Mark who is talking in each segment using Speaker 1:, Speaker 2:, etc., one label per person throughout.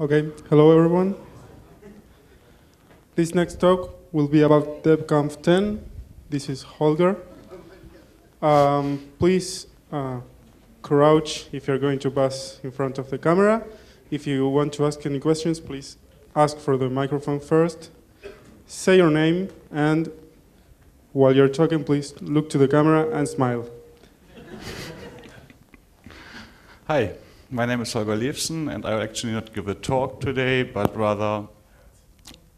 Speaker 1: Okay, hello everyone. This next talk will be about DebConf 10. This is Holger. Um, please uh, crouch if you're going to pass in front of the camera. If you want to ask any questions, please ask for the microphone first. Say your name and while you're talking, please look to the camera and smile.
Speaker 2: Hi, my name is Holger Levsen, and I will actually not give a talk today, but rather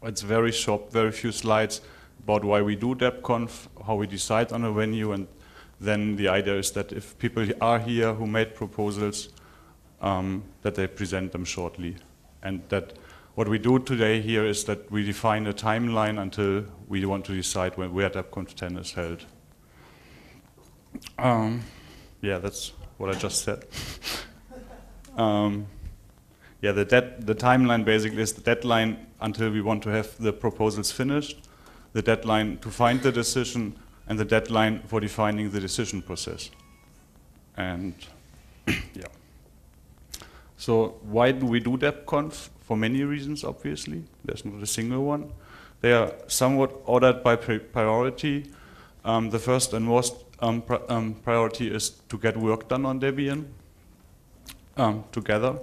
Speaker 2: it's very short, very few slides about why we do DebConf, how we decide on a venue, and then the idea is that if people are here who made proposals, um, that they present them shortly. And that what we do today here is that we define a timeline until we want to decide when, where DebConf 10 is held. Um, yeah, that's what I just said. um, yeah, the, the timeline basically is the deadline until we want to have the proposals finished, the deadline to find the decision, and the deadline for defining the decision process. And yeah. So why do we do DebConf? For many reasons, obviously. There's not a single one. They are somewhat ordered by priority. Um, the first and most um, pr um, priority is to get work done on Debian um, together.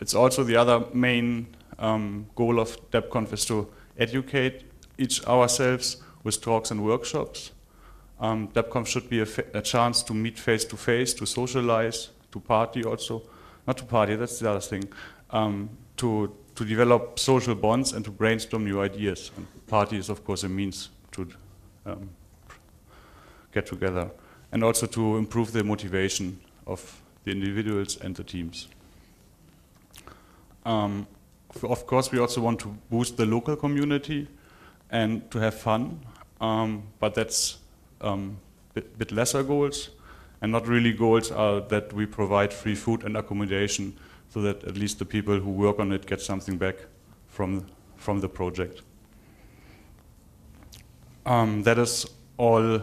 Speaker 2: It's also the other main um, goal of DebConf is to educate each ourselves with talks and workshops. Um, DebConf should be a, a, chance to meet face to face, to socialize, to party also. Not to party, that's the other thing. Um, to, to develop social bonds and to brainstorm new ideas. And party is, of course, a means to um, get together. And also to improve the motivation of the individuals and the teams. Um, of course, we also want to boost the local community and to have fun, um, but that's um, bit, bit lesser goals, and not really goals are that we provide free food and accommodation so that at least the people who work on it get something back from, from the project. Um, that is all,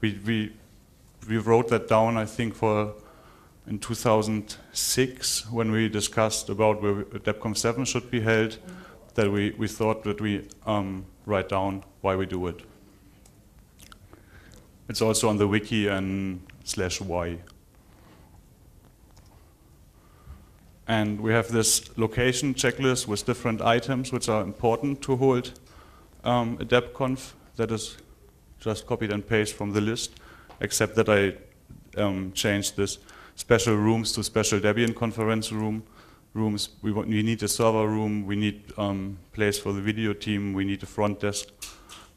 Speaker 2: we, we, we wrote that down, I think, for in 2006 when we discussed about where DebConf 7 should be held, that we, we thought that we um, write down why we do it. It's also on the wiki and slash why. And we have this location checklist with different items which are important to hold um, a DebConf that is just copied and pasted from the list, except that I um, changed this special rooms to special Debian conference room rooms. We, want, we need a server room, we need um, place for the video team, we need a front desk,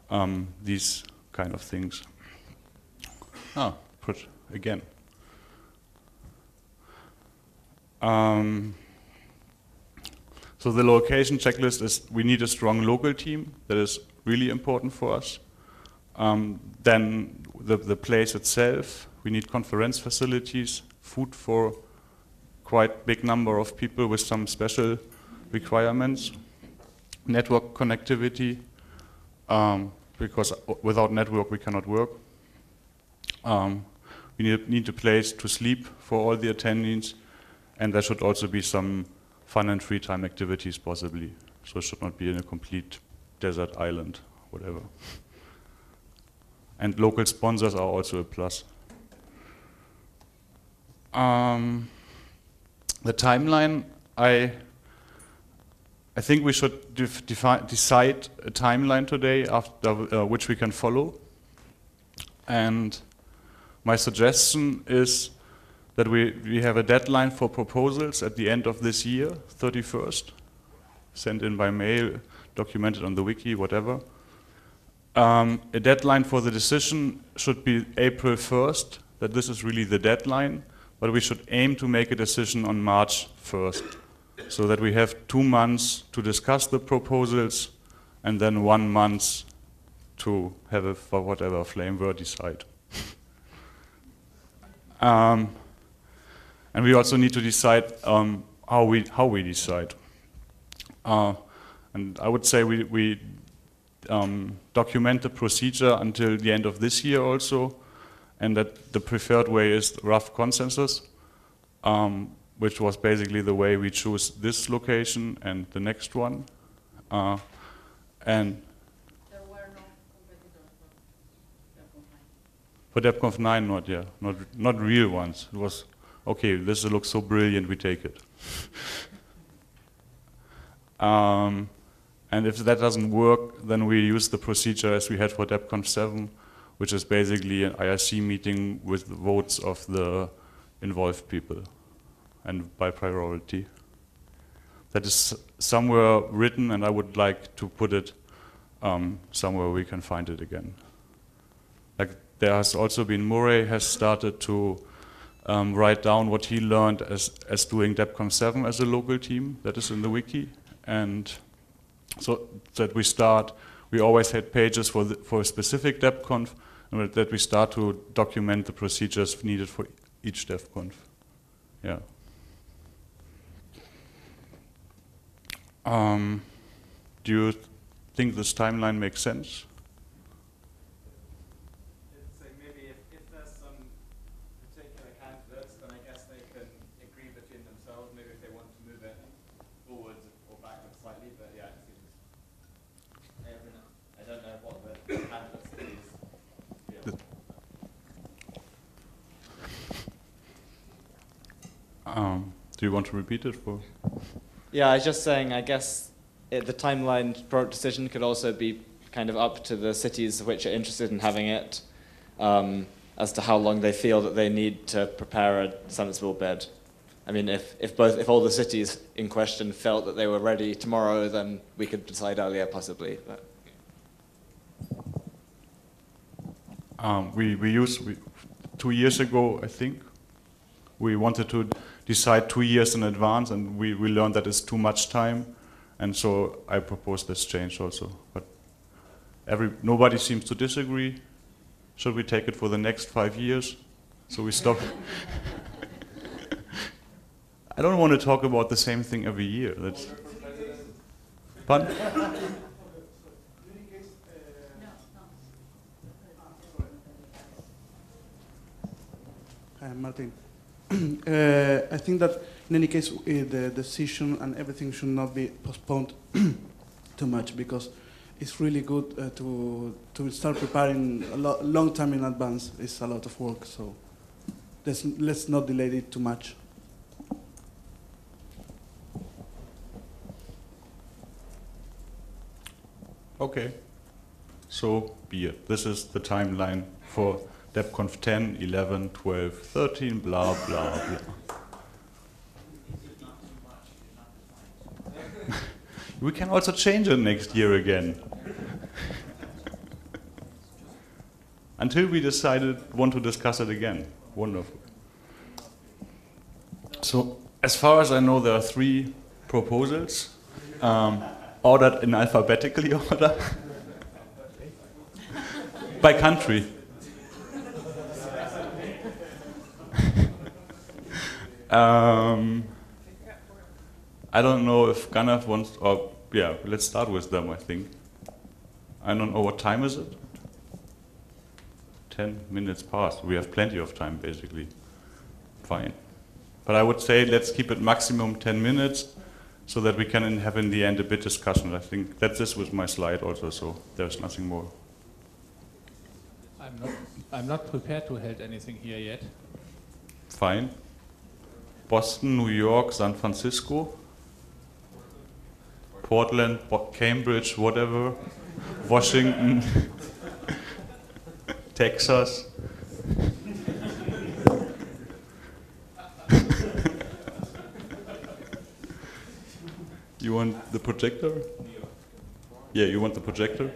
Speaker 2: um, these kind of things. Ah, put again. Um, so the location checklist is we need a strong local team that is really important for us. Um, then the, the place itself, we need conference facilities, food for quite big number of people with some special requirements. Network connectivity, um, because without network we cannot work. Um, we need, need a place to sleep for all the attendees, and there should also be some fun and free time activities possibly. So it should not be in a complete desert island, whatever. And local sponsors are also a plus. Um, the timeline, I, I think we should decide a timeline today after uh, which we can follow. And my suggestion is that we, we have a deadline for proposals at the end of this year, 31st, sent in by mail, documented on the wiki, whatever. Um, a deadline for the decision should be April 1st, that this is really the deadline but we should aim to make a decision on March 1st, so that we have two months to discuss the proposals and then one month to have a, for whatever flame we decide. um, and we also need to decide um, how, we, how we decide. Uh, and I would say we, we um, document the procedure until the end of this year also, and that the preferred way is rough consensus. Um, which was basically the way we choose this location and the next one. Uh, and
Speaker 3: There were no competitors
Speaker 2: for
Speaker 3: for
Speaker 2: DebConf 9, not yeah, not not real ones. It was okay. This looks so brilliant, we take it. um, and if that doesn't work, then we use the procedure as we had for DebConf 7, which is basically an IRC meeting with the votes of the involved people, and by priority. That is somewhere written, and I would like to put it um, somewhere we can find it again. Like there has also been Moray has started to um, write down what he learned as as doing DebConf 7 as a local team. That is in the wiki, and so that we start. We always had pages for the, for a specific DebConf, that we start to document the procedures needed for each DebConf. Yeah. Um, do you think this timeline makes sense?
Speaker 4: It's like maybe if, if there's some particular candidates, then I guess they can agree between themselves, maybe if they want to move it forwards or backwards slightly, but yeah, it seems, I don't know, I don't know what the candidates feel.
Speaker 2: Um, do you want to repeat it for?
Speaker 4: Yeah, I was just saying, I guess it, the timeline for decision could also be kind of up to the cities which are interested in having it, um, as to how long they feel that they need to prepare a sensible bid. I mean, if, if both if all the cities in question felt that they were ready tomorrow, then we could decide earlier, possibly. But
Speaker 2: Um, we we used we, two years ago, I think. We wanted to decide two years in advance, and we, we learned that it's too much time, and so I proposed this change also. But every nobody seems to disagree. Should we take it for the next five years? So we stop. I don't want to talk about the same thing every year. That's. Pardon?
Speaker 5: Uh, Hi, I'm Martin. uh, I think that in any case, uh, the decision and everything should not be postponed too much because it's really good uh, to to start preparing a lo- long time in advance. It's a lot of work, so let's let's not delay it too much.
Speaker 2: Okay. So be it. This is the timeline for DebConf 10, 11, 12, 13, blah, blah, blah. we can also change it next year again. Until we decided want to discuss it again. Wonderful. So, as far as I know, there are three proposals, um, ordered in alphabetically order by country. Um, I don't know if Ganaf wants, or yeah, let's start with them. I think. I don't know what time is it. Ten minutes past. We have plenty of time, basically. Fine. But I would say let's keep it maximum 10 minutes so that we can have in the end a bit discussion. I think that this was my slide also, so there's nothing more.
Speaker 6: I'm not, I'm not prepared to hold anything here yet.
Speaker 2: Fine. Boston, New York, San Francisco, Portland, Cambridge, whatever, Washington, Texas. you want the projector? Yeah, you want the projector?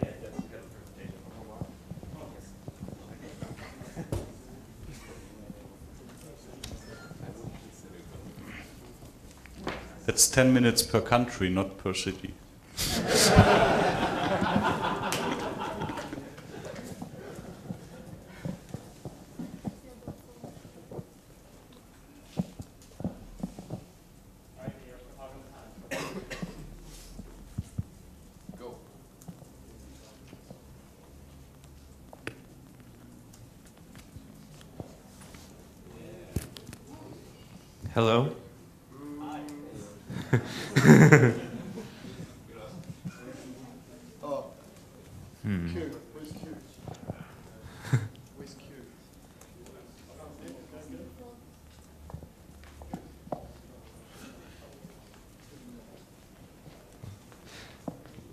Speaker 2: That's 10 minutes per country, not per city.
Speaker 7: Hello. Hmm.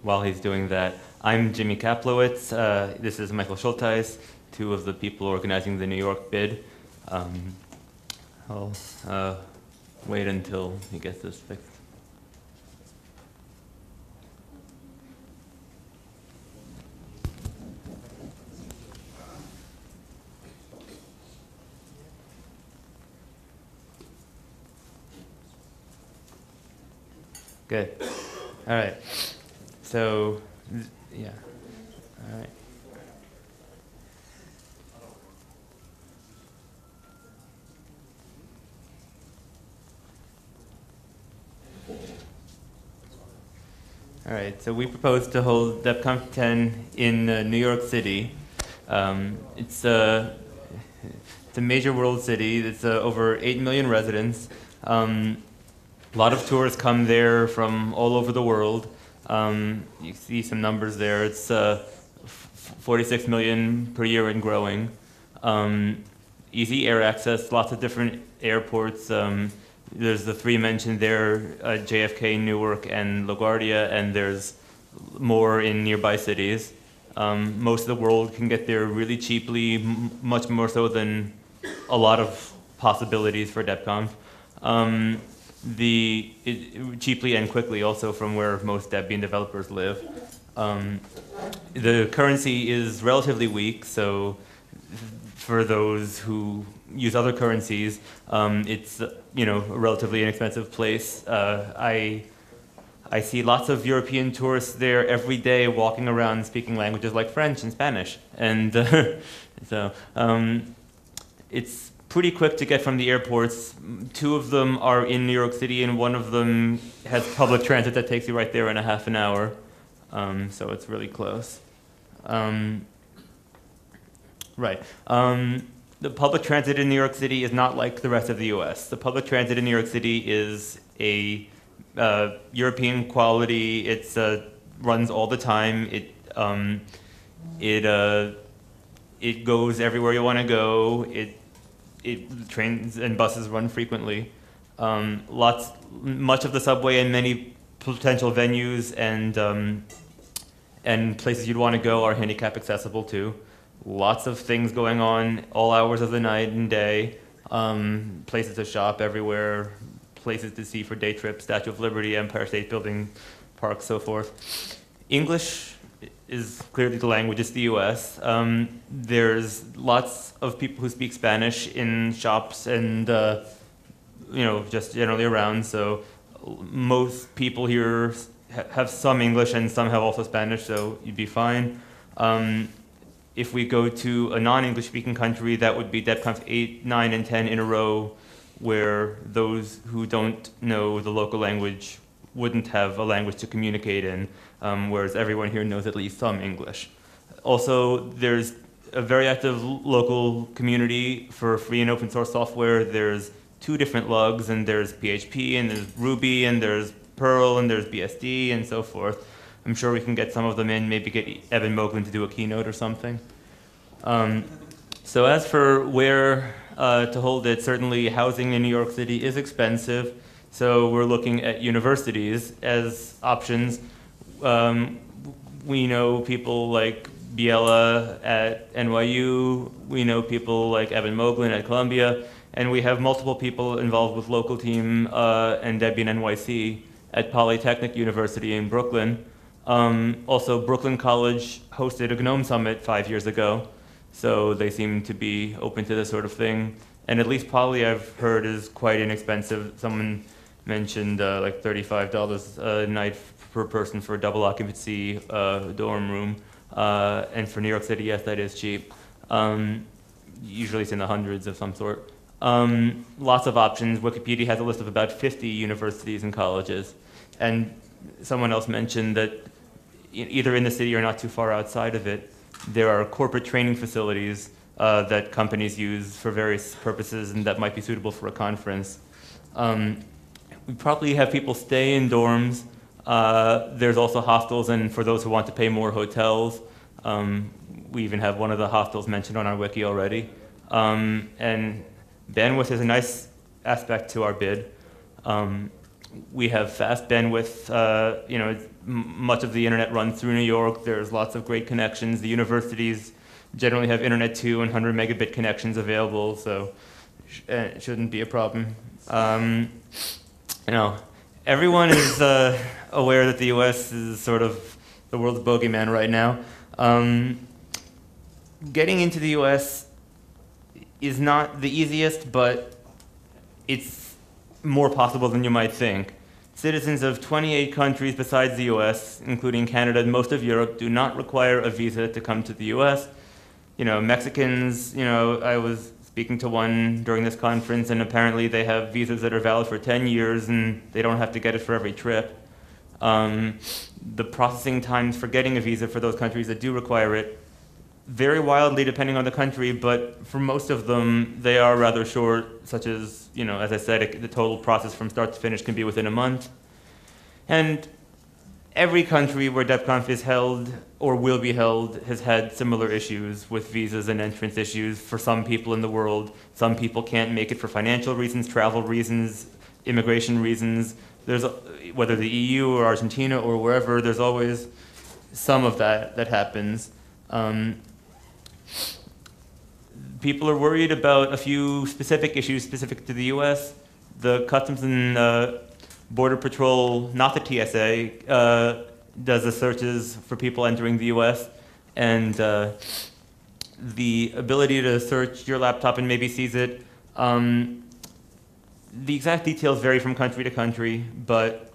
Speaker 7: While he's doing that, I'm Jimmy Kaplowitz. Uh, this is Michael Schultheiss, two of the people organizing the New York bid. Um, I'll uh, wait until he gets this fixed. Good. All right. So, yeah. All right. All right. So we propose to hold DebConf 10 in uh, New York City. Um, it's a it's a major world city. It's uh, over eight million residents. Um, a lot of tourists come there from all over the world. Um, you see some numbers there. It's uh, 46 million per year and growing. Um, easy air access, lots of different airports. Um, there's the three mentioned there uh, JFK, Newark, and LaGuardia, and there's more in nearby cities. Um, most of the world can get there really cheaply, much more so than a lot of possibilities for DebConf. Um, the it, cheaply and quickly also from where most Debian developers live. Um, the currency is relatively weak, so for those who use other currencies, um, it's you know a relatively inexpensive place. Uh, I I see lots of European tourists there every day, walking around speaking languages like French and Spanish, and uh, so um, it's pretty quick to get from the airports. Two of them are in New York City, and one of them has public transit that takes you right there in a half an hour. Um, so it's really close. Um, right. Um, the public transit in New York City is not like the rest of the U.S. The public transit in New York City is a uh, European quality. It uh, runs all the time. It um, it uh, it goes everywhere you want to go. It it trains and buses run frequently. Um, lots, much of the subway and many potential venues and um, and places you'd want to go are handicap accessible too. Lots of things going on all hours of the night and day. Um, places to shop everywhere. Places to see for day trips. Statue of Liberty, Empire State Building, parks, so forth. English is clearly the language. It's the U.S. Um, there's lots of people who speak Spanish in shops and uh, you know just generally around. So most people here ha- have some English and some have also Spanish, so you'd be fine. Um, if we go to a non-English speaking country, that would be DebConf 8, 9, and 10 in a row, where those who don't know the local language wouldn't have a language to communicate in, um, whereas everyone here knows at least some English. Also, there's a very active local community for free and open source software. There's two different lugs, and there's PHP, and there's Ruby, and there's Perl, and there's BSD, and so forth. I'm sure we can get some of them in, maybe get Eben Moglen to do a keynote or something. Um, so as for where uh, to hold it, certainly housing in New York City is expensive. So we're looking at universities as options. Um, we know people like Biella at NYU. We know people like Eben Moglen at Columbia. And we have multiple people involved with local team uh, and Debian NYC at Polytechnic University in Brooklyn. Um, also, Brooklyn College hosted a GNOME Summit five years ago, so they seem to be open to this sort of thing. And at least Poly, I've heard, is quite inexpensive. Someone mentioned uh, like $35 a night per person for a double occupancy uh, dorm room. Uh, and for New York City, yes, that is cheap. Um, usually it's in the hundreds of some sort. Um, lots of options. Wikipedia has a list of about 50 universities and colleges. And someone else mentioned that either in the city or not too far outside of it, there are corporate training facilities uh, that companies use for various purposes and that might be suitable for a conference. Um, we probably have people stay in dorms. Uh, there's also hostels, and for those who want to pay more, hotels. Um, we even have one of the hostels mentioned on our wiki already. Um, and bandwidth is a nice aspect to our bid. Um, we have fast bandwidth. Uh, you know, much of the internet runs through New York. There's lots of great connections. The universities generally have internet 2 and 100 megabit connections available, so sh- uh, it shouldn't be a problem. Um, you know, everyone is uh, aware that the U.S. is sort of the world's bogeyman right now. Um, getting into the U.S. is not the easiest, but it's more possible than you might think. Citizens of 28 countries besides the US, including Canada and most of Europe, do not require a visa to come to the US. You know, Mexicans, you know, I was speaking to one during this conference, and apparently they have visas that are valid for 10 years and they don't have to get it for every trip. Um, the processing times for getting a visa for those countries that do require it vary wildly depending on the country, but for most of them, they are rather short, such as, you know, as I said, it, the total process from start to finish can be within a month. And every country where DebConf is held or will be held has had similar issues with visas and entrance issues for some people in the world. Some people can't make it for financial reasons, travel reasons, immigration reasons. There's, whether the EU or Argentina or wherever, there's always some of that that happens. Um, people are worried about a few specific issues specific to the U.S. The Customs and uh, Border Patrol, not the TSA, uh, does the searches for people entering the U.S. and uh, the ability to search your laptop and maybe seize it. Um, the exact details vary from country to country, but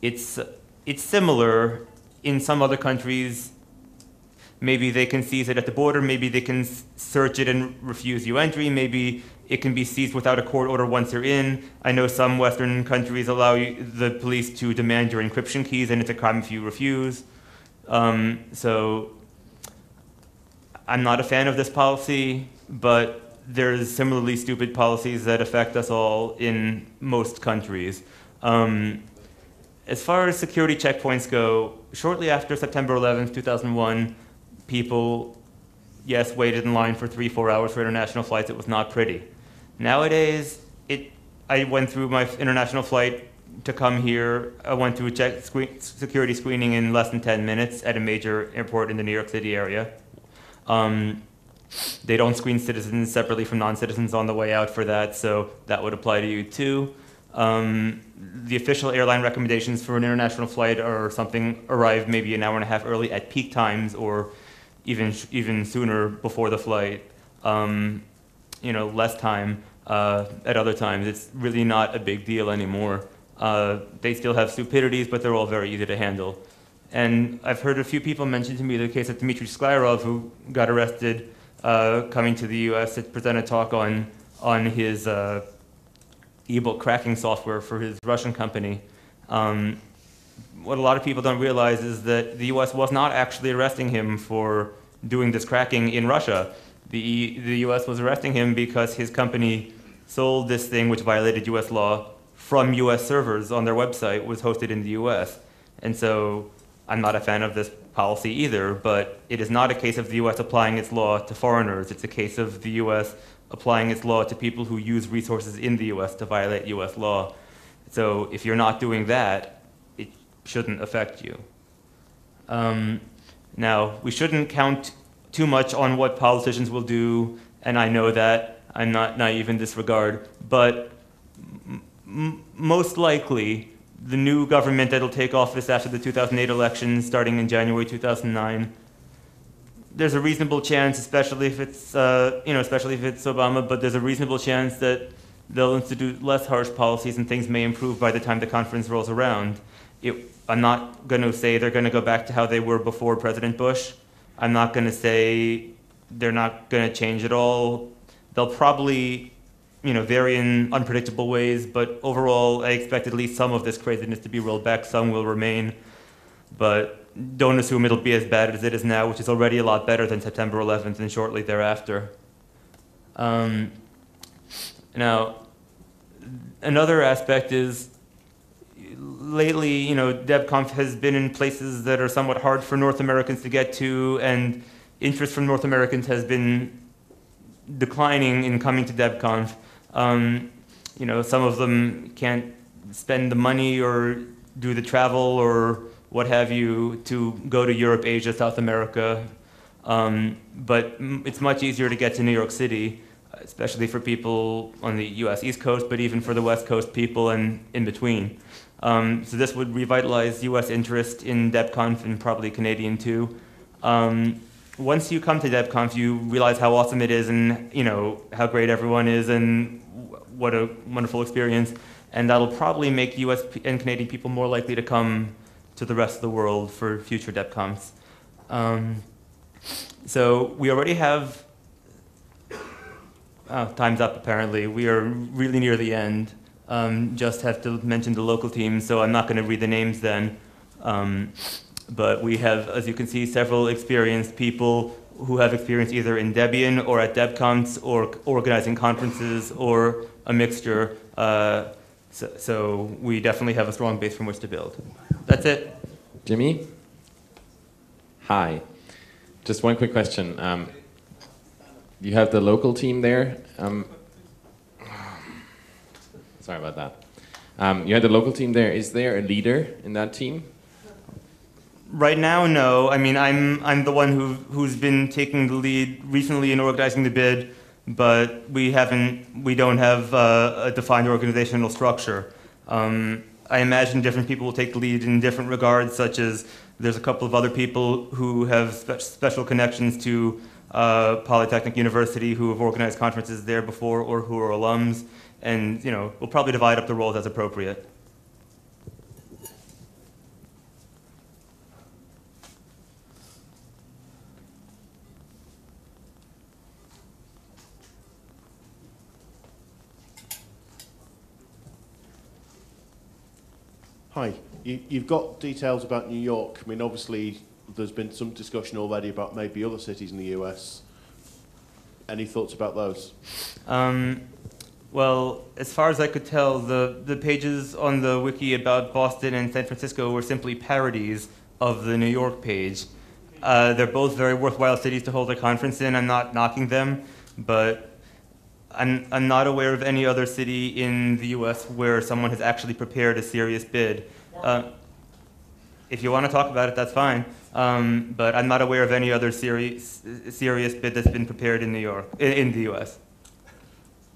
Speaker 7: it's it's similar in some other countries Maybe they can seize it at the border. Maybe they can search it and refuse you entry. Maybe it can be seized without a court order once you're in. I know some Western countries allow you, the police to demand your encryption keys, and it's a crime if you refuse. Um, so I'm not a fan of this policy, but there's similarly stupid policies that affect us all in most countries. Um, as far as security checkpoints go, shortly after September 11th, 2001, people, yes, waited in line for three, four hours for international flights. It was not pretty. Nowadays, it, I went through my international flight to come here. I went through check, screen, security screening in less than 10 minutes at a major airport in the New York City area. Um, they don't screen citizens separately from non-citizens on the way out for that, so that would apply to you too. Um, the official airline recommendations for an international flight are something arrive maybe an hour and a half early at peak times, or even even sooner before the flight. Um, you know, less time uh, at other times. It's really not a big deal anymore. Uh, they still have stupidities, but they're all very easy to handle. And I've heard a few people mention to me the case of Dmitry Sklyarov, who got arrested uh, coming to the U.S. to present a talk on on his uh, ebook cracking software for his Russian company. Um, what a lot of people don't realize is that the U.S. was not actually arresting him for doing this cracking in Russia. The, the U.S. was arresting him because his company sold this thing, which violated U.S. law, from U.S. servers on their website, was hosted in the U.S. And so I'm not a fan of this policy either, but it is not a case of the U.S. applying its law to foreigners. It's a case of the U.S. applying its law to people who use resources in the U.S. to violate U.S. law. So if you're not doing that, shouldn't affect you. Um, now, we shouldn't count too much on what politicians will do, and I know that. I'm not naive in this regard. But most likely, the new government that'll take office after the 2008 elections, starting in January 2009, there's a reasonable chance, especially if it's, uh, you know, especially if it's Obama, but there's a reasonable chance that they'll institute less harsh policies and things may improve by the time the conference rolls around. It, I'm not going to say they're going to go back to how they were before President Bush. I'm not going to say they're not going to change at all. They'll probably, you know, vary in unpredictable ways, but overall, I expect at least some of this craziness to be rolled back. Some will remain, but don't assume it'll be as bad as it is now, which is already a lot better than September 11th and shortly thereafter. Um, now, another aspect is lately, you know, DebConf has been in places that are somewhat hard for North Americans to get to, and interest from North Americans has been declining in coming to DebConf. Um, you know, some of them can't spend the money or do the travel or what have you to go to Europe, Asia, South America. Um, but it's much easier to get to New York City, especially for people on the U.S. East Coast, but even for the West Coast people and in between. Um, so this would revitalize U.S. interest in DebConf and probably Canadian too. Um, once you come to DebConf, you realize how awesome it is and you know how great everyone is and what a wonderful experience. And that'll probably make U.S. and Canadian people more likely to come to the rest of the world for future DebConfs. Um, so we already have. Oh, time's up apparently. We are really near the end. Um, just have to mention the local teams, so I'm not going to read the names then. Um, but we have, as you can see, several experienced people who have experience either in Debian or at DebConfs or organizing conferences or a mixture. Uh, so, so we definitely have a strong base from which to build. That's it.
Speaker 8: Jimmy? Hi. Just one quick question. Um, you have the local team there. Um, sorry about that. Um, you had the local team there. Is there a leader in that team?
Speaker 7: Right now, no. I mean, I'm I'm the one who who's been taking the lead recently in organizing the bid, but we haven't we don't have uh, a defined organizational structure. Um, I imagine different people will take the lead in different regards, such as there's a couple of other people who have spe- special connections to uh, Polytechnic University who have organized conferences there before or who are alums, and you know we'll probably divide up the roles as appropriate.
Speaker 9: Hi. You, you've got details about New York. I mean, obviously, there's been some discussion already about maybe other cities in the US. Any thoughts about those?
Speaker 7: Um, well, as far as I could tell, the, the pages on the wiki about Boston and San Francisco were simply parodies of the New York page. Uh, they're both very worthwhile cities to hold a conference in. I'm not knocking them, but I'm, I'm not aware of any other city in the US where someone has actually prepared a serious bid. Uh, if you want to talk about it, that's fine. Um, but I'm not aware of any other serious, serious bid that's been prepared in New York, in, in the US.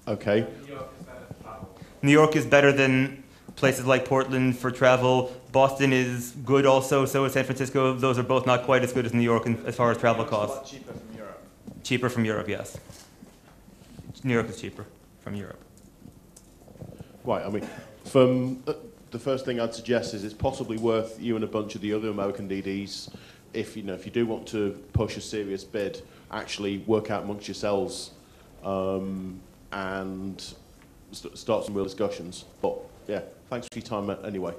Speaker 9: Okay.
Speaker 7: New York is better than places like Portland for travel. Boston is good also, so is San Francisco. Those are both not quite as good as New York in, as far as travel costs.
Speaker 4: cheaper from Europe.
Speaker 7: Cheaper from Europe, yes. New York is cheaper from Europe.
Speaker 9: Right. I mean, from uh, the first thing I'd suggest is it's possibly worth you and a bunch of the other American DDs, if you know, if you do want to push a serious bid, actually work out amongst yourselves um, and st- start some real discussions. But yeah, thanks for your time anyway.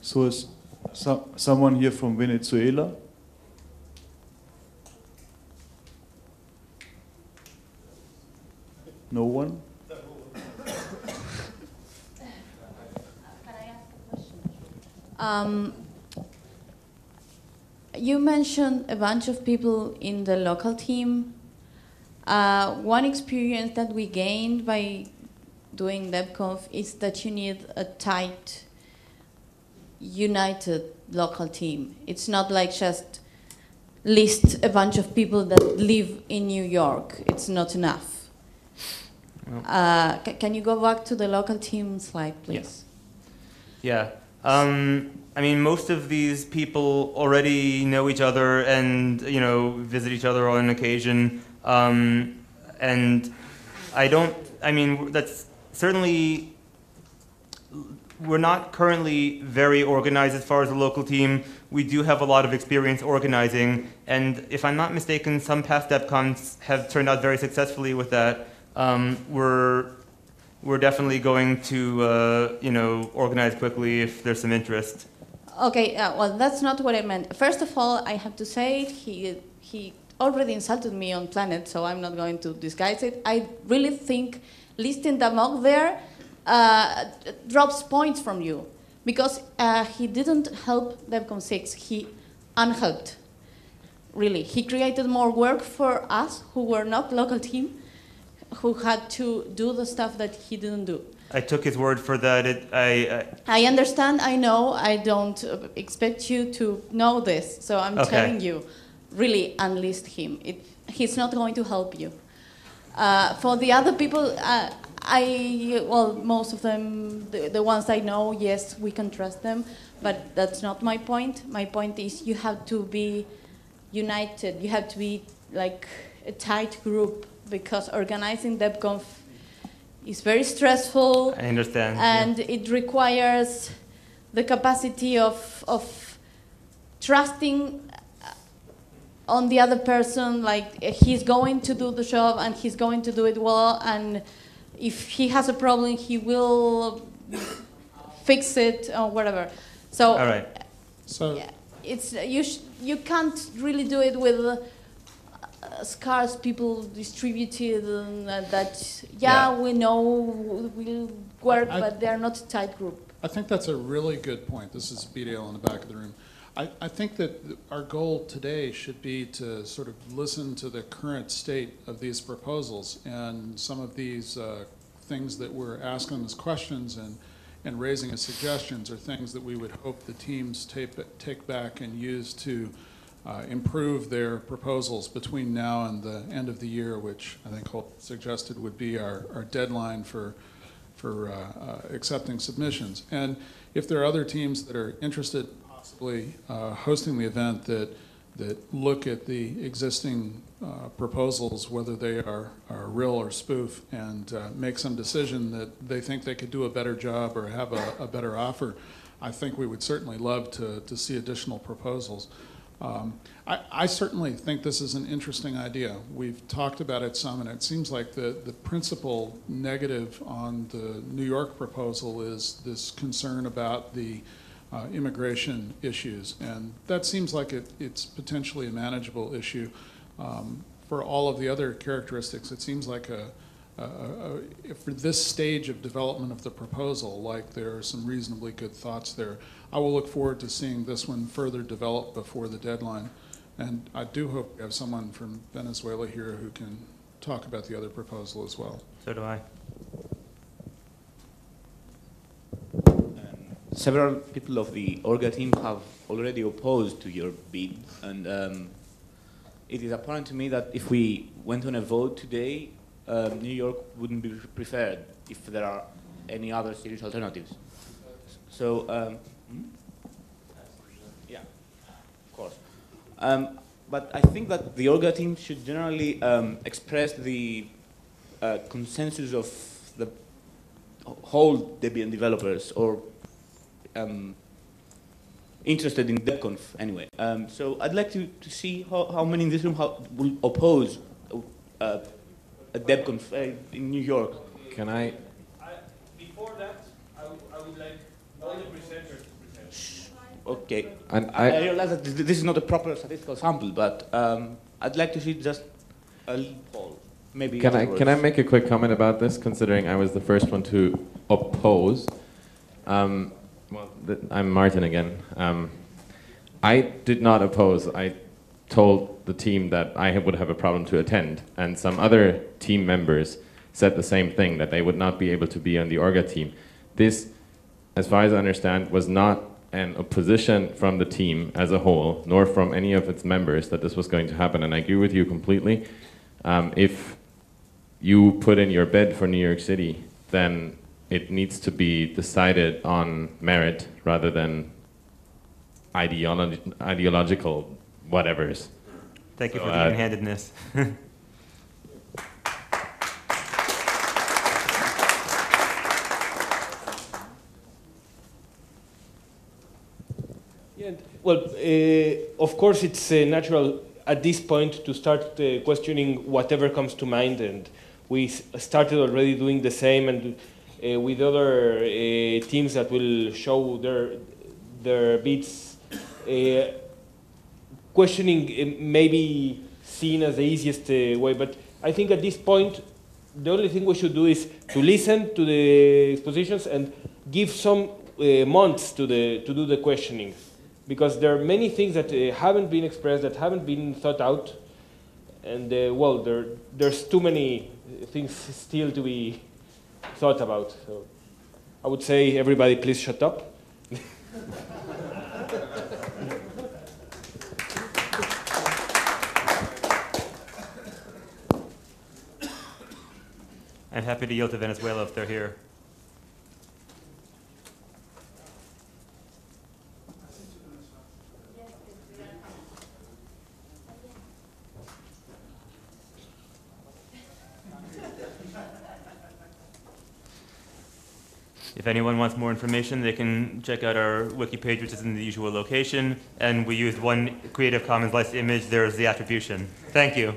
Speaker 10: So is so, someone here from Venezuela? No one?
Speaker 3: Can I ask a question? Um, you mentioned a bunch of people in the local team. Uh, one experience that we gained by doing DebConf is that you need a tight, united local team. It's not like just list a bunch of people that live in New York. It's not enough.
Speaker 7: Well-
Speaker 3: Uh, ca- can you go back to the local team slide, please?
Speaker 7: Yeah. Um, I mean, most of these people already know each other and, you know, visit each other on occasion. Um, and I don't, I mean, that's certainly, we're not currently very organized as far as the local team. We do have a lot of experience organizing. And if I'm not mistaken, some past DebConfs have turned out very successfully with that. Um, we're we're definitely going to uh, you know organize quickly if there's some interest.
Speaker 3: Okay, uh, well, that's not what I meant. First of all, I have to say it, he, he already insulted me on Planet, so I'm not going to disguise it. I really think listing Damok there uh, drops points from you because uh, he didn't help DebConf 6, he unhelped. Really, he created more work for us who were not local team, who had to do the stuff that he didn't do.
Speaker 7: I took his word for that. It, I, I,
Speaker 3: I understand, I know, I don't uh, expect you to know this, so I'm
Speaker 7: Okay.
Speaker 3: telling you, really unlist him. It, he's not going to help you. Uh, for the other people, uh, I, well, most of them, the, the ones I know, yes, we can trust them, but that's not my point. My point is you have to be united, you have to be like a tight group because organizing DebConf is very stressful
Speaker 7: I understand. yeah.
Speaker 3: and it requires the capacity of, of trusting uh, on the other person like he's going to do the job and he's going to do it well and if he has a problem he will fix it or whatever so
Speaker 7: All right.
Speaker 1: So
Speaker 3: yeah, it's you sh- you can't really do it with uh, scarce people distributed and uh, that yeah,
Speaker 6: Yeah.
Speaker 3: we know will work
Speaker 6: I-
Speaker 3: but they're not a tight group
Speaker 6: I think that's a really good point. This is Bdale in the back of the room. I, I think that our goal today should be to sort of listen to the current state of these proposals and some of these uh, things that we're asking as questions and, and raising as suggestions are things that we would hope the teams take, take back and use to uh, improve their proposals between now and the end of the year, which I think Holt suggested would be our, our deadline for for uh, uh, accepting submissions. And if there are other teams that are interested possibly uh, hosting the event that, that look at the existing uh, proposals, whether they are, are real or spoof, and make some decision that they think they could do a better job or have a, a better offer, I think we would certainly love to, to see additional proposals. Um, I, I certainly think this is an interesting idea. We've talked about it some, and it seems like the, the principal negative on the New York proposal is this concern about the uh, immigration issues. And that seems like it, it's potentially a manageable issue. Um, for all of the other characteristics, it seems like a, a, a, for this stage of development of the proposal, like there are some reasonably good thoughts there. I will look forward to seeing this one further develop before the deadline. And I do hope we have someone from Venezuela here who can talk about the other proposal as well.
Speaker 7: So do I.
Speaker 11: Several people of the Orga team have already opposed to your bid, and um, it is apparent to me that if we went on a vote today, um, New York wouldn't be preferred if there are any other serious alternatives. So, um? Yeah, of course. Um, but I think that the Orga team should generally um, express the uh, consensus of the whole Debian developers or um, interested in DebConf anyway. Um, so I'd like to, to see how, how many in this room how, will oppose uh, a DebConf uh, in New York.
Speaker 8: Can I?
Speaker 12: Before that, I would, I would like all the presenters to present.
Speaker 11: Okay.
Speaker 8: And
Speaker 11: I,
Speaker 8: I-
Speaker 11: realize that this is not a proper statistical sample, but um, I'd like to see just a poll. Maybe
Speaker 8: Can I, can I make a quick comment about this, considering I was the first one to oppose? Um, well, th- I'm Martin again. Um, I did not oppose. I told the team that I would have a problem to attend, and some other team members said the same thing, that they would not be able to be on the Orga team. This, as far as I understand, was not an opposition from the team as a whole, nor from any of its members that this was going to happen, and I agree with you completely. Um, if you put in your bid for New York City, then it needs to be decided on merit rather than ideolo- ideological whatevers.
Speaker 7: Thank you
Speaker 8: So,
Speaker 7: for the
Speaker 8: uh,
Speaker 7: even-handedness.
Speaker 12: Yeah, well, uh, of course, it's uh, natural at this point to start uh, questioning whatever comes to mind, and we started already doing the same, and uh, with other uh, teams that will show their their bids. Uh, questioning may be seen as the easiest way, but I think at this point, the only thing we should do is to listen to the expositions and give some months to, the, to do the questioning. Because there are many things that uh, haven't been expressed, that haven't been thought out, and uh, well, there, there's too many things still to be thought about. So I would say, everybody, please shut up.
Speaker 7: I'm happy to yield to Venezuela if they're here. If anyone wants more information, they can check out our wiki page, which is in the usual location. And we used one Creative Commons licensed image. There's the attribution. Thank you.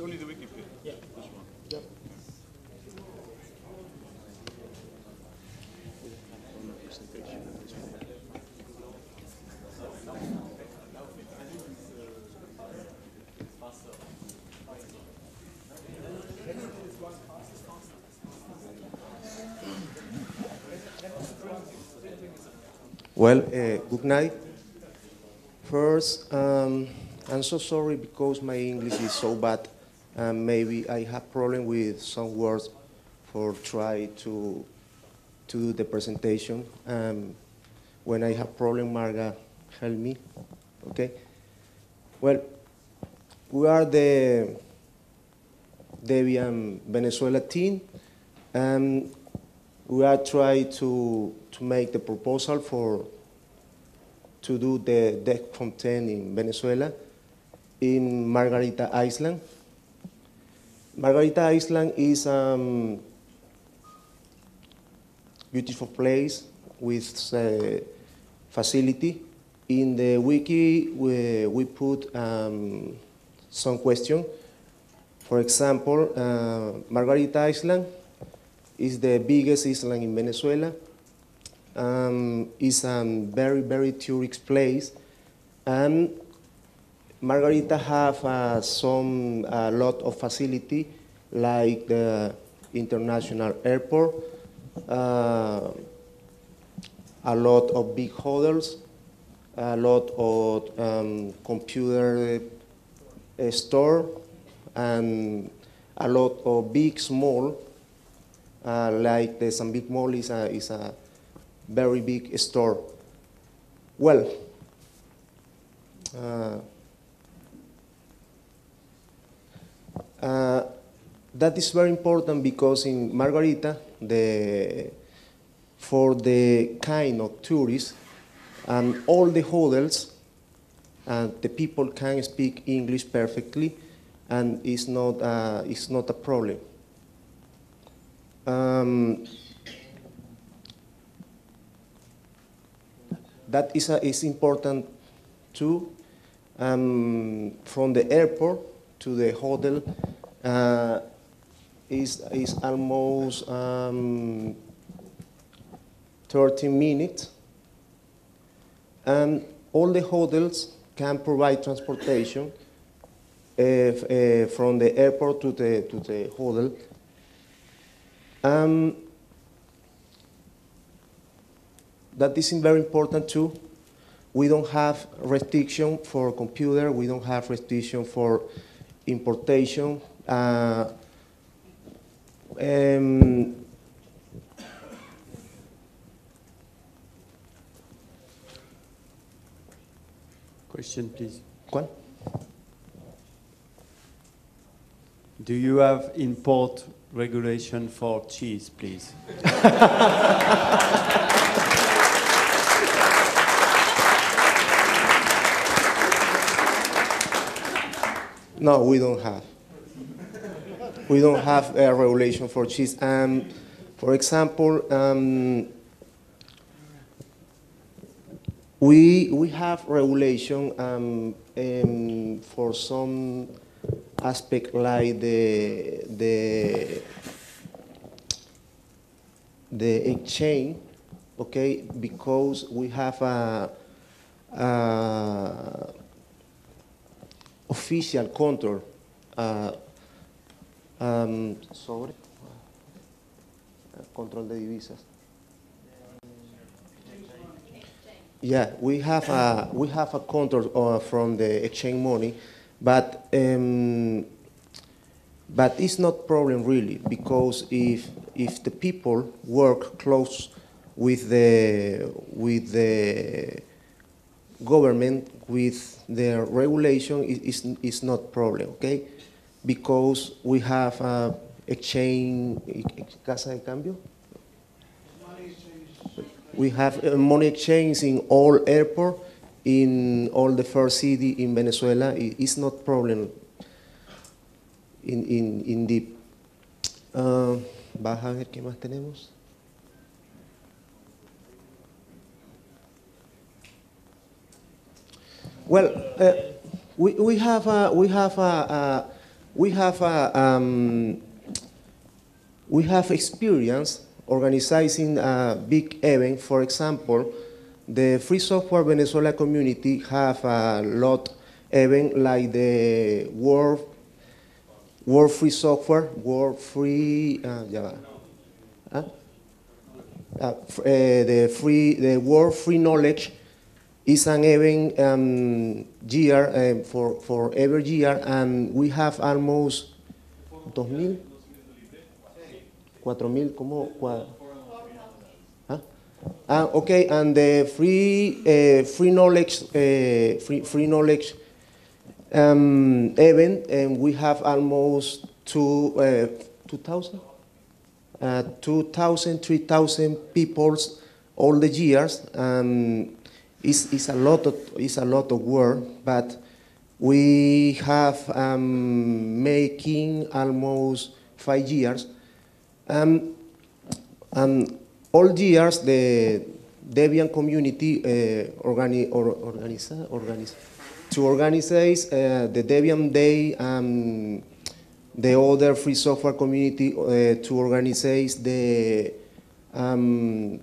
Speaker 11: Only-
Speaker 10: only the wiki page.
Speaker 11: Yeah.
Speaker 10: This one.
Speaker 11: Yep.
Speaker 13: Well, uh, good night. First, um, I'm so sorry because my English is so bad, and maybe I have problem with some words for try to to do the presentation. Um, when I have problem, Marga, help me. Okay. Well, we are the Debian Venezuela team, and we are trying to to make the proposal for to do the DebConf in Venezuela in Margarita Island. Margarita Island is a um, beautiful place with uh, facility. In the wiki, we, we put um, some question. For example, uh, Margarita Island is the biggest island in Venezuela. Um, it's a very, very tourist place. And Margarita have uh, some, a lot of facility like the international airport, uh, a lot of big hotels, a lot of um, computer uh, store, and a lot of big small, uh, like the Sambil Mall is a, is a very big store. Well, uh, uh, that is very important because in Margarita, the, for the kind of tourists, and all the hotels, and the people can speak English perfectly, and it's not, uh, it's not a problem. Um, that is, a, is important too. Um, from the airport to the hotel uh, is, is almost um, 30 minutes. And all the hotels can provide transportation uh, uh, from the airport to the, to the hotel. Um, that is very important too. We don't have restriction for computer. We don't have restriction for importation. Uh, um,
Speaker 14: Question, please.
Speaker 13: ¿Cuál?
Speaker 14: Do you have import regulation for cheese, please?
Speaker 13: No, we don't have. We don't have a regulation for cheese. Um, for example, um, we we have regulation um, um, for some aspect like the the the exchange, okay, because we have a, a official control uh, um, sobre control de divisas. Yeah, we have a we have a control uh, from the exchange money, but um, but it's not problem really because if if the people work close with the with the government with their regulation is is, is not problem, okay? Because we have a exchange casa de cambio. We have a money exchange in all airport, in all the first city in Venezuela. It- It's not problem in, in, in the... Uh, ¿Vas a ver qué más tenemos? Well, uh, we, we have a, we have a, a we have a, um, we have experience organizing a big event. For example, the Free Software Venezuela community have a lot event like the World World Free Software, World Free, uh, va. Huh? Uh, uh, the free, the World Free Knowledge is an event um, year um, for for every year, and we have almost 2000. 4.000, ¿cómo? Cua- ¿Ah? Ah, okay, and the free, uh, free knowledge, uh, free, free knowledge um, event, and we have almost two, uh, 2,000? Uh, 2,000, 3,000 people all the years. Um, it's, it's, a lot of, it's a lot of work, but we have um, making almost five years. Um, and all years, the Debian community uh, organi or, organize, organize, to organize uh, the Debian Day and the other free software community uh, to organize the, um,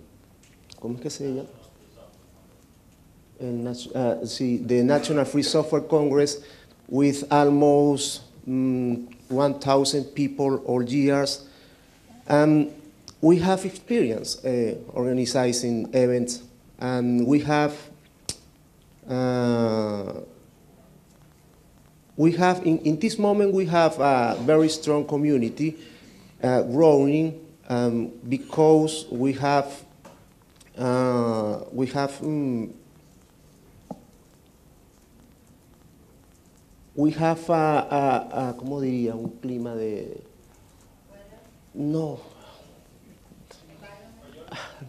Speaker 13: ¿cómo es que se llama? Uh, sí, the National Free Software Congress with almost mm, 1,000 people all years. And we have experience uh, organizing events, and we have uh, we have in, in this moment we have a very strong community uh, growing um, because we have uh, we have mm, we have a, a, a, ¿cómo diría? Un clima de... No.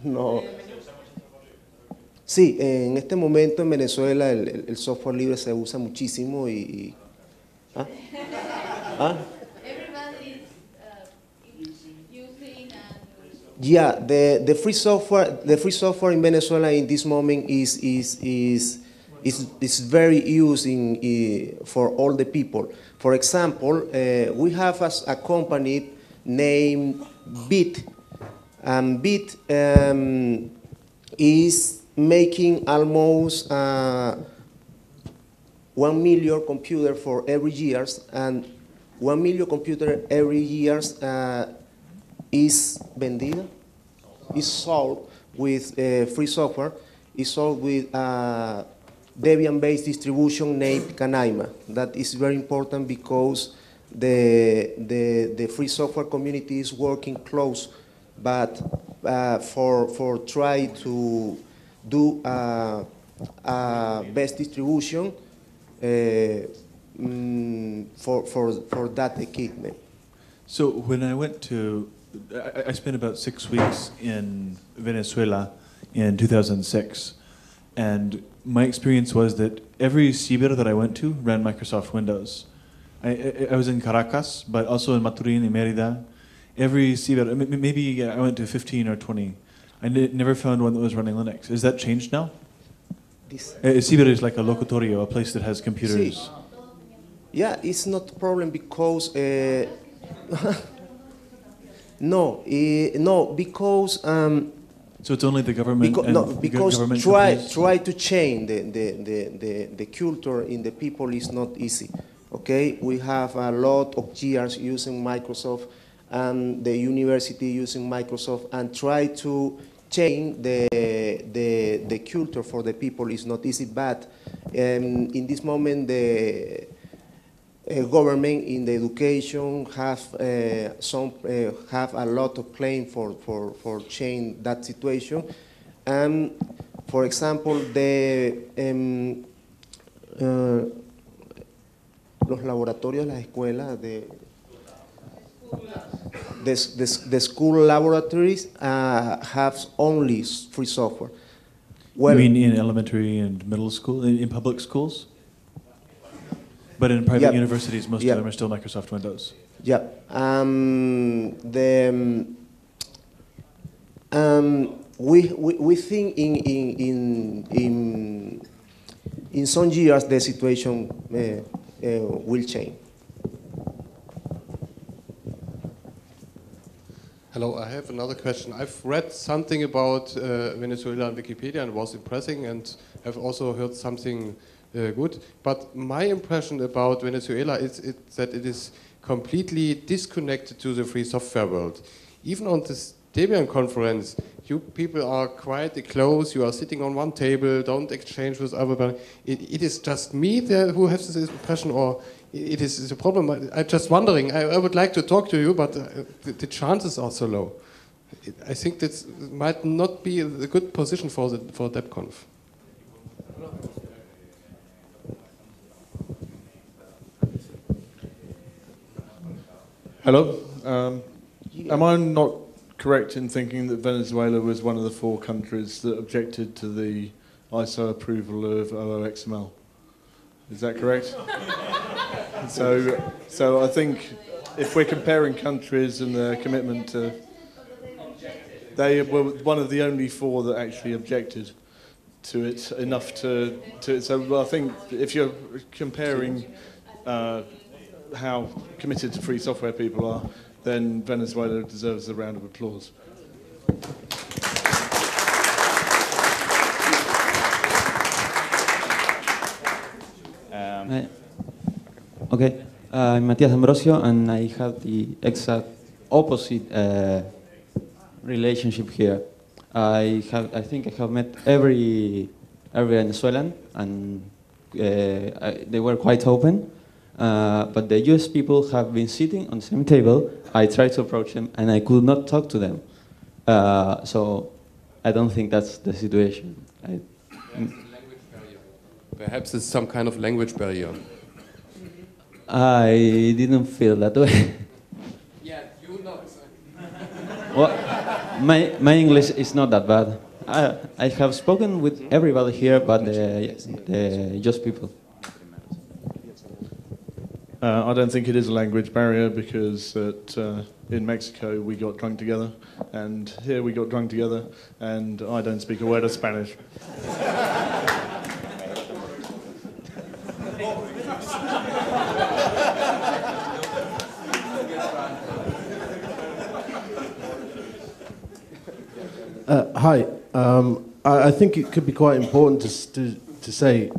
Speaker 13: No. Sí, en este momento en Venezuela el, el- software libre se usa muchísimo y... y- ¿Ah? ¿Ah? Yeah, the, the free software the free software in Venezuela in this moment is is is is, is very used in, eh, for all the people. For example, uh, we have as a company named VIT, and VIT um, is making almost uh, one million computer for every years, and one million computer every years uh, is vendida, is sold with uh, free software, is sold with uh, Debian-based distribution named Canaima. That is very important because the, the, the free software community is working close, but uh, for, for try to do uh, uh, best distribution uh, mm, for, for, for that equipment.
Speaker 15: So when I went to, I, I spent about six weeks in Venezuela in 2006, and my experience was that every CIBER that I went to ran Microsoft Windows. I, I, I was in Caracas, but also in Maturin and Merida. Every CIBER, maybe I went to 15 or 20. I never found one that was running Linux. Is that changed now?
Speaker 13: This-
Speaker 15: Uh, CIBER is like a locutorio, a place that has computers.
Speaker 13: Sí. Yeah, it's not a problem because uh, no, eh, no, because um,
Speaker 15: So it's only the government
Speaker 13: Because,
Speaker 15: and
Speaker 13: no, because
Speaker 15: government
Speaker 13: try
Speaker 15: companies?
Speaker 13: try to change the, the, the, the, the culture in the people is not easy. Okay, we have a lot of years using Microsoft and the university using Microsoft and try to change the, the, the culture for the people is not easy. But um, in this moment, the uh, government in the education have uh, some uh, have a lot of claim for, for, for change that situation. And for example, the um, uh, los laboratorios las escuelas de the, the, the school laboratories uh, have only free software.
Speaker 15: you mean in elementary and middle school, in, in public schools? But in private
Speaker 13: Yep.
Speaker 15: universities, most
Speaker 13: Yep.
Speaker 15: of them are still Microsoft Windows.
Speaker 13: Yeah. Um, the, um, um, we, we, we think in, in, in, in, in some years the situation uh, uh, will change.
Speaker 16: Hello, I have another question. I've read something about uh, Venezuela on Wikipedia and was impressing, and I've also heard something uh, good. But my impression about Venezuela is it, that it is completely disconnected to the free software world. Even on this Debian conference, you people are quite close. You are sitting on one table, don't exchange with other people. It, it is just me there who has this impression, or it is a problem. I, I'm just wondering. I, I would like to talk to you, but uh, the, the chances are so low. I think that might not be a good position for the for DebConf.
Speaker 10: Hello. Um, am I not correct in thinking that Venezuela was one of the four countries that objected to the ISO approval of OOXML? Is that correct? so, so I think if we're comparing countries and their commitment to, they were one of the only four that actually objected to it enough to, to so I think if you're comparing uh, how committed to free software people are, then Venezuela deserves a round of applause.
Speaker 17: Um, okay, uh, I'm Matias Ambrosio, and I have the exact opposite uh, relationship here. I have, I think I have met every every Venezuelan, and uh, I, they were quite open. Uh, but the US people have been sitting on the same table. I tried to approach them, and I could not talk to them. Uh, so I don't think that's the situation. I,
Speaker 16: Perhaps it's some kind of language barrier.
Speaker 17: I didn't feel that way.
Speaker 16: Yeah, you know.
Speaker 17: well, my, my English is not that bad. I, I have spoken with everybody here but the, the just people.
Speaker 10: Uh, I don't think it is a language barrier because at, uh, in Mexico we got drunk together, and here we got drunk together, and I don't speak a word of Spanish.
Speaker 18: Uh, hi. Um, I, I think it could be quite important to, to, to say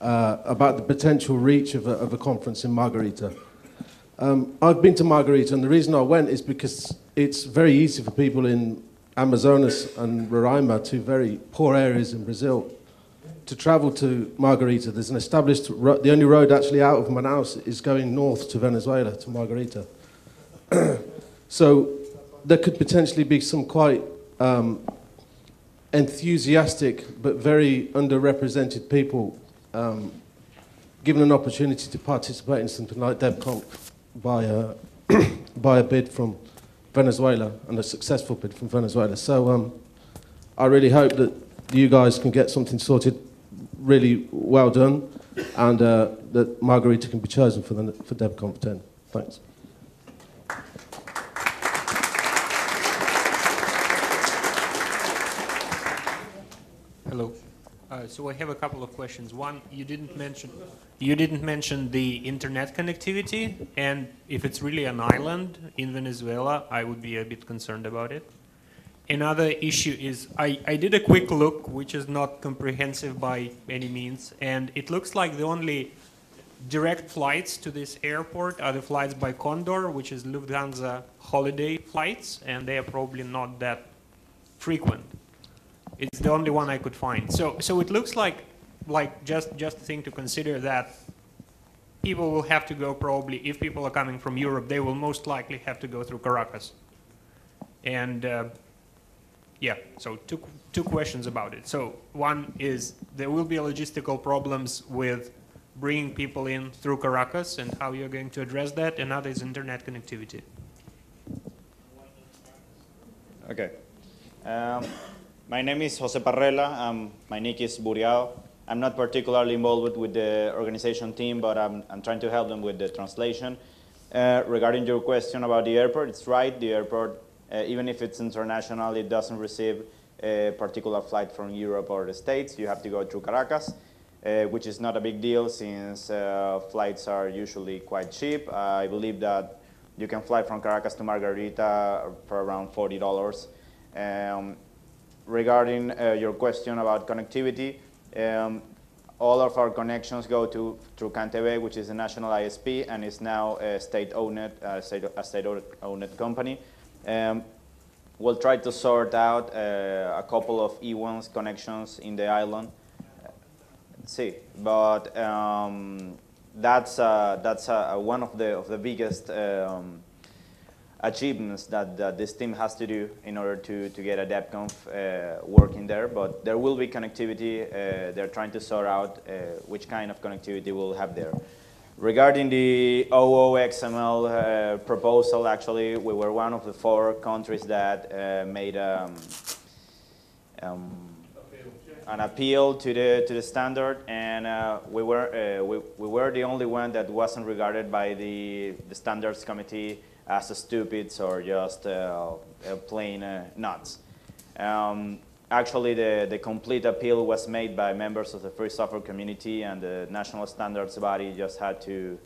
Speaker 18: uh, about the potential reach of a, of a conference in Margarita. Um, I've been to Margarita, and the reason I went is because it's very easy for people in Amazonas and Roraima, two very poor areas in Brazil, to travel to Margarita. There's an established, ro- the only road actually out of Manaus is going north to Venezuela, to Margarita. so there could potentially be some quite um, enthusiastic but very underrepresented people um, given an opportunity to participate in something like DebConf by a, by a bid from Venezuela and a successful bid from Venezuela. So um, I really hope that you guys can get something sorted really well done and uh, that Margarita can be chosen for, the, for DebConf 10. Thanks.
Speaker 19: Hello. Uh, so I have a couple of questions. One, you didn't mention you didn't mention the internet connectivity, and if it's really an island in Venezuela, I would be a bit concerned about it. Another issue is I, I did a quick look, which is not comprehensive by any means, and it looks like the only direct flights to this airport are the flights by Condor, which is Lufthansa holiday flights, and they are probably not that frequent. It's the only one I could find. So, so it looks like, like just just a thing to consider that people will have to go probably if people are coming from Europe, they will most likely have to go through Caracas. And uh, yeah, so two two questions about it. So one is there will be logistical problems with bringing people in through Caracas and how you're going to address that. Another is internet connectivity.
Speaker 20: Okay. Um, my name is Jose Parrella. Um, my nick is Buriao. I'm not particularly involved with the organization team, but I'm, I'm trying to help them with the translation. Uh, regarding your question about the airport, it's right. The airport, uh, even if it's international, it doesn't receive a particular flight from Europe or the States. You have to go through Caracas, uh, which is not a big deal since uh, flights are usually quite cheap. I believe that you can fly from Caracas to Margarita for around $40. Um, regarding uh, your question about connectivity, um, all of our connections go to through CanTV, which is a national ISP and is now a state-owned, uh, state, a state-owned company. Um, we'll try to sort out uh, a couple of E1's connections in the island. See, but um, that's uh, that's uh, one of the of the biggest um, achievements that, that this team has to do in order to, to get a DebConf uh, working there. But there will be connectivity. Uh, they're trying to sort out uh, which kind of connectivity we'll have there. Regarding the OOXML uh, proposal, actually, we were one of the four countries that uh, made um, um, an appeal to the to the standard, and uh, we were uh, we, we were the only one that wasn't regarded by the the standards committee as a stupid or just uh, plain uh, nuts. Um, actually, the the complete appeal was made by members of the free software community, and the national standards body just had to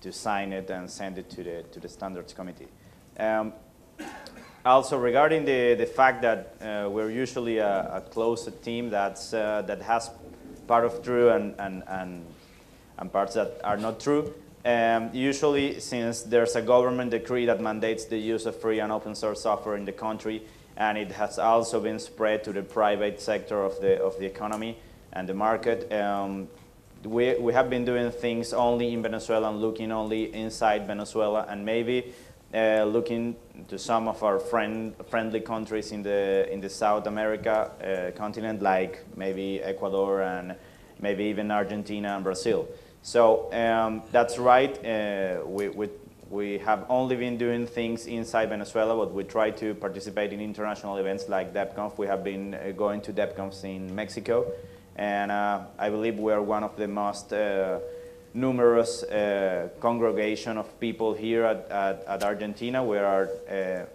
Speaker 20: to sign it and send it to the to the standards committee. Um, also, regarding the, the fact that uh, we're usually a, a close team that's, uh, that has part of true and, and, and, and parts that are not true, um, usually since there's a government decree that mandates the use of free and open source software in the country, and it has also been spread to the private sector of the, of the economy and the market, um, we, we have been doing things only in Venezuela and looking only inside Venezuela, and maybe uh, looking to some of our friend, friendly countries in the in the South America uh, continent, like maybe Ecuador and maybe even Argentina and Brazil. So um, that's right. Uh, we, we we have only been doing things inside Venezuela, but we try to participate in international events like DebConf. We have been uh, going to DebConfs in Mexico, and uh, I believe we are one of the most uh, numerous uh, congregation of people here at, at, at Argentina. We are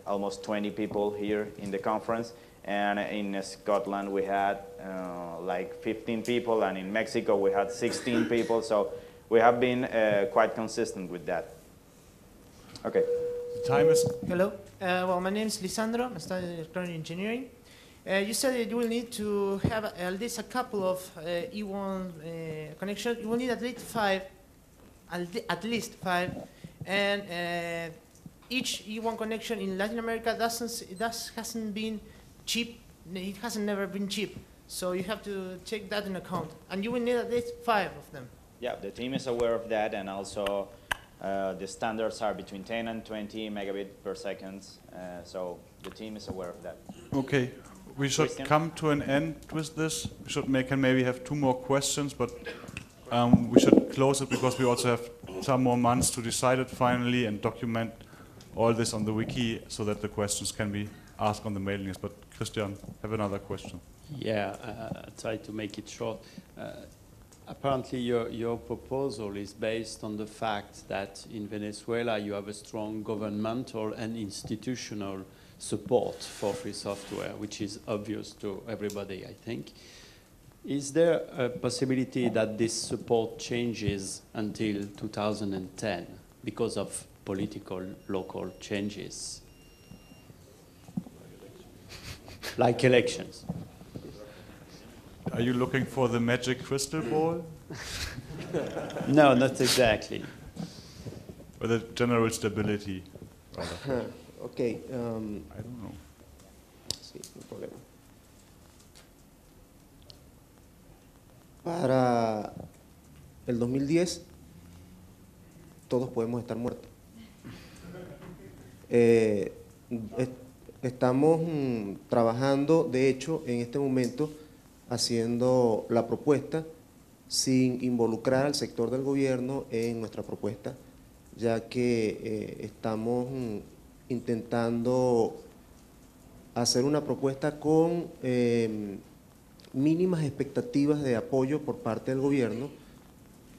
Speaker 20: almost 20 people here in the conference. And in Scotland, we had uh, like 15 people. And in Mexico, we had 16 people. So we have been uh, quite consistent with that. Okay.
Speaker 2: The time is.
Speaker 21: Hello. Uh, well, my name is Lisandro. I study electronic engineering. Uh, you said that you will need to have at least a couple of uh, E1 uh, connections. You will need at least five, at least five, and uh, each E1 connection in Latin America doesn't it does hasn't been cheap. It hasn't never been cheap. So you have to take that in account, and you will need at least five of them.
Speaker 20: Yeah, the team is aware of that, and also uh, the standards are between 10 and 20 megabit per second. Uh, so the team is aware of that.
Speaker 2: Okay, we should
Speaker 20: Christian?
Speaker 2: come to an end with this. We should make and maybe have two more questions, but um, we should close it because we also have some more months to decide it finally and document all this on the wiki so that the questions can be asked on the mailing list. But Christian, have another question.
Speaker 14: Yeah, uh, I'll try to make it short. Uh, apparently, your, your proposal is based on the fact that in Venezuela you have a strong governmental and institutional support for free software, which is obvious to everybody, I think. Is there a possibility that this support changes until 2010 because of political local changes? Like elections.
Speaker 2: Are you looking for the magic crystal ball?
Speaker 14: no, not exactly.
Speaker 2: Or the general stability.
Speaker 13: Okay. Um,
Speaker 2: I don't know.
Speaker 13: Sí, no problema. Para el 2010, todos podemos estar muertos. Eh, es- estamos mm, trabajando, de hecho, en este momento, haciendo la propuesta sin involucrar al sector del gobierno en nuestra propuesta, ya que eh, estamos mm, intentando hacer una propuesta con eh, mínimas expectativas de apoyo por parte del gobierno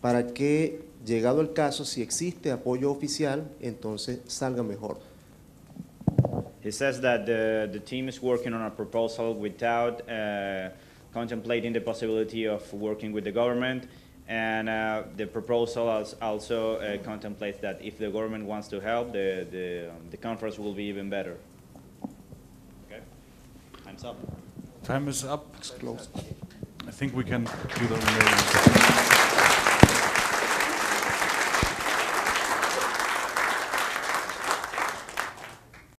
Speaker 13: para que, llegado el caso, si existe apoyo oficial, entonces salga mejor.
Speaker 20: He says that the, the team is working on a proposal without uh, contemplating the possibility of working with the government. And uh, the proposal also uh, contemplates that if the government wants to help, the, the, um, the conference will be even better. Okay? Time's up.
Speaker 2: Time is up. It's closed. I think we can do the remaining.